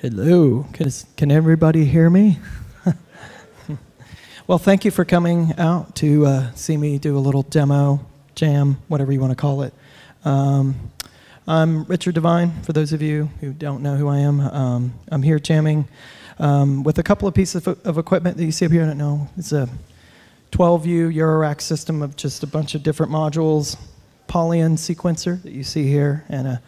Hello. Can, can everybody hear me? well, thank you for coming out to uh, see me do a little demo, jam, whatever you want to call it. Um, I'm Richard Devine, for those of you who don't know who I am. Um, I'm here jamming um, with a couple of pieces of, of, equipment that you see up here. I don't know. It's a 12U Eurorack system of just a bunch of different modules, Polyend sequencer that you see here, and a,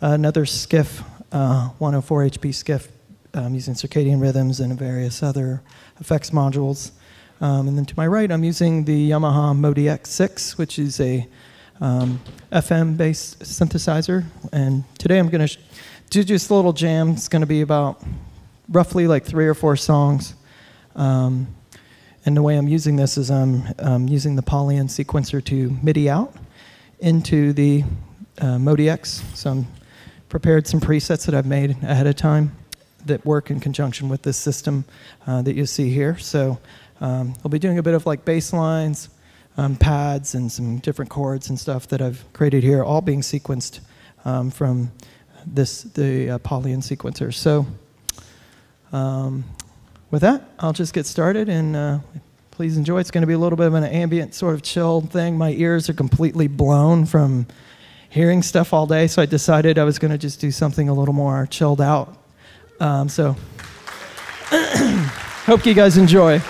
another skiff uh, 104 HP skiff um, using circadian rhythms and various other effects modules. Um, and then to my right, I'm using the Yamaha MODX6, which is a um, FM-based synthesizer. And today I'm going to do just a little jam. It's going to be about roughly like three or four songs. Um, and the way I'm using this is I'm um, using the Polyend sequencer to MIDI out into the uh, MODX. So I'm prepared some presets that I've made ahead of time that work in conjunction with this system uh, that you see here. So um, I'll be doing a bit of like bass lines, um, pads, and some different chords and stuff that I've created here, all being sequenced um, from this the uh, Polyend sequencer. So um, with that, I'll just get started and uh, please enjoy. It's going to be a little bit of an ambient sort of chill thing. My ears are completely blown from hearing stuff all day, so I decided I was going to just do something a little more chilled out. Um, so, hope you guys enjoy.